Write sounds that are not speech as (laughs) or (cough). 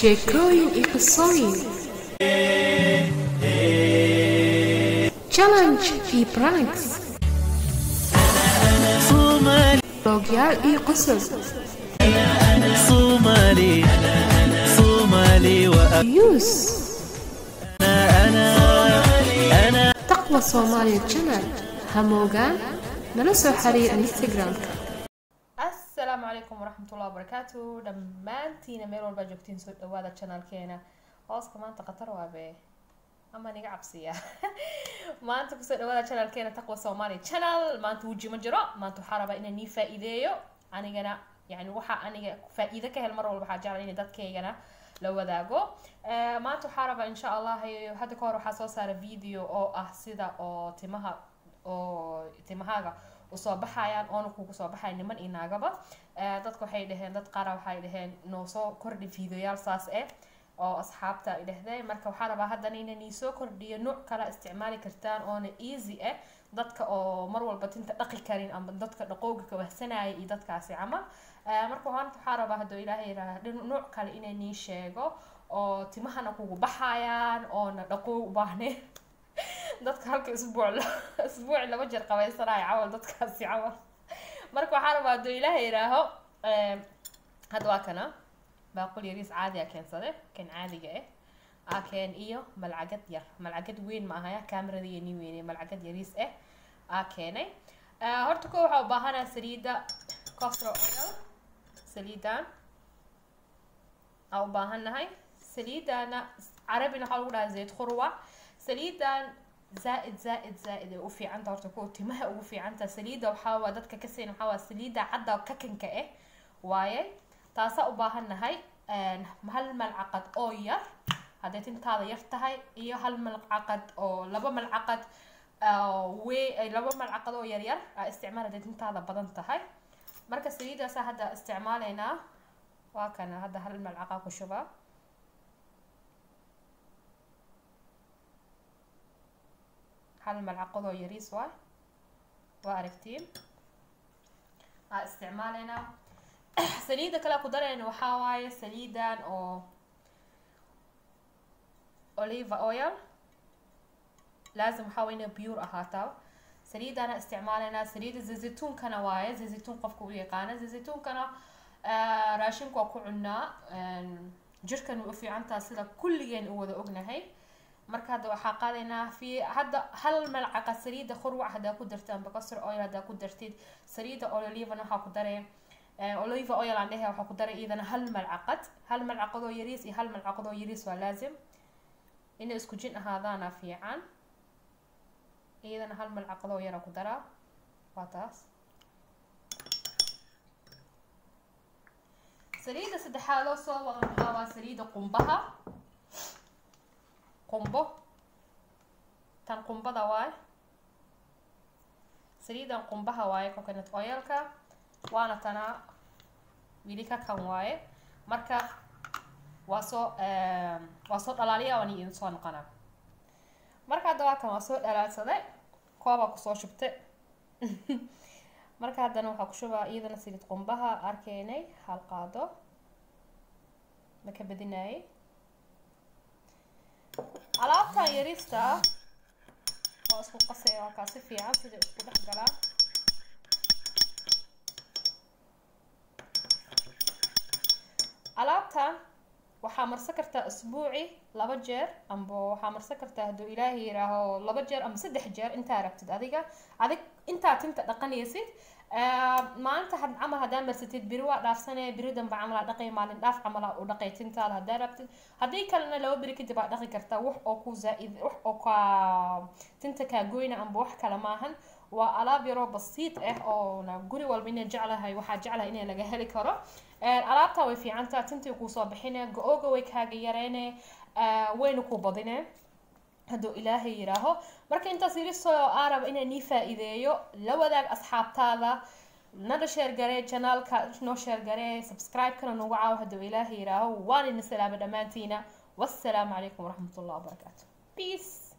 Čekaju i posoji. Challenge في pranks. روجيال اي قصص. صومالي صومالي يوس تقوى صوماليا تشانل هموغان نرسو حالي انستغرام calaykum waraxmatullahi wabarakaatu dhammaantiina meel walbaa joogtiin soo dhawaada channelkeena. Hooska maanta khatar waabe ama niga cabsiya. (laughs) Maanta ku soo dhawaada channelkeena taqwa soomaali channel. Maanta weji ma jiro. Maanta waxaa rabaa inaan nii faa-iideeyo. Anigana yani waxaa aniga faa-iido ka hel mar walba waxaa jecla inay dadkaygana la wadaago. Eh, maanta waxaa rabaa insha allah hadda ka hor waxaa soo saara video oo ah sida oo timaha oo timahaaga u soo baxayaan oona kugu soo baxaya niman iyo naagaba. Eh, dadka waxay dhaheen dad qaara waxay dhaheen noo soo kordhi videoyaal saas eh oo asxaabta ay dhahdeen marka waxaa rabaa haddana inaan iisoo kordhiyo nuuc kala isticmaali kartaan oona easy ah dadka oo mar walba tinta dhaqi karin ama dadka dhaqooga ka wahsanaya iyo dadkaasi camal Eh, marka maanta waxaa rabaa hadduu ilaahay yidhaahdo nuuc kale inaan nii sheego oo timahana kugu baxayaan oona dhaqoo u baahnayn dadka halka isbuuc (laughs) isbuuci laba jeer qabaysanaya camal dadkaasi camal marka waxaa rabaa hadduu ilaahay yidhaaho eh, hadda waa kana. Baaqul yariis caadi a keensade kan caadiga ah aa keen iyo malcagad yar. Malcagad weyn ma ahaya kaamirada iyo nii weynay malcagad yariis ah aa keenay. Eh, horta ko waxaa u baahanaa saliida costro oil saliidan aa u baahannahay. Saliidana carabina waxaa lagu dhahaa zayd khurwa. Saliidan zaaid zaaid zaaid ay u fiicanta horta kuwa timaha ugu fiicanta saliida waxaa waa dadka ka siin waxaa waa saliida cadda kakanka ah waaye taasaa u baahannahay een, hal malcaqad oo yar hadday tintaada yar tahay iyo hal malcaqad oo laba malcaqad oo we laba malcaqad oo yar yar aa isticmaal hadday tintaada badan tahay marka saliidaasaa hadda isticmaalaynaa waa kana hadda hal malcaqa ku shubaa hal malcaqadoo yariis waay waa aragtiin aa isticmaalaynaa saliida kale ku darayna waxaa waaye saliidan oo olive oil laazim waxaa waye inay pure ahaataa saliidana isticmaalaynaa saliida zaytuunkana waaye zaytuun qofka u yaqaana zaytuunkana ah, raashinku waa ku cunaa een, jirkan way u fiicantaa sida kulligeen u wada ognahay marka hadda waxaa qaadaynaa fi hadda hal malcaqa saliida khurwac haddaa ku dartid amba castor oil haddaa ku dartid saliida olivana waxaa ku daray eh, olive oil aan dhehe waxaa ku daray iyadana hal malcaqad hal malcaqadoo yariis iyo hal malcaqadoo yariis waa laazim. Inay isku jin ahaadaana fiican. Iyadana hal malcaqadoo yara ku daraa waa taas. Saliida saddexaad oo soo wada waxaa waa saliida qumbaha qumbo tan qumbada waaye saliidan qumbaha waaye coconut oilka. Waana tanaa wili ka kan waaye marka waa soo em, waa soo dhalaaliya waan idin soo noqonaa. Marka hadda waa kan waa soo dhalaalsaday. Koobaa ku soo shubtay. (laughs) Marka haddana waxaa ku shubaa iyadana saliid qumbaha arkaynay hal qaado. Ma ka badinayay alaabtan yarista waa isku qasaya waa kaa si fiican sida isku dhex galaan alaabtan waxaa marsan kartaa isbuuci laba jeer amba waxaa marsan kartaa hadduu ilaahay yidhaaho laba jeer ama saddex jeer intaa rabtid adiga adig intaa tinta dhaqanaysid maanta had camal haddaa marsatid biri waa dhaafsanaya biri danba camal aa dhaqay maalin dhaaf camal aa u dhaqay tintaada haddaa rabtid haddii kalena laba biri kadib aa dhaqi kartaa wax oo ku zaa-id wax oo kaa tinta kaa goyna amba wax kale maahan waa alaab yaroo basiid ah oona guri walba inay jeclahay waxaa jeclahay inay laga heli karo Eh, alaabtaa way fiicantaa tintii kuusoo bixine go-ooga way kaaga yareyne eh, wayna ku badine hadduu ilaahay yidhaaho marka intaas irisoo aaraba inaan nii faa-iideeyo. La wadaag asxaabtaada nala sheergaree janaalka noo sheergaree subscribe-kana nagu caawo hadduu ilaahay yidhaaho waan idin salaama dhammaantiina. Wassalaamu calaykum waraxmatullahi wabarakaatu peace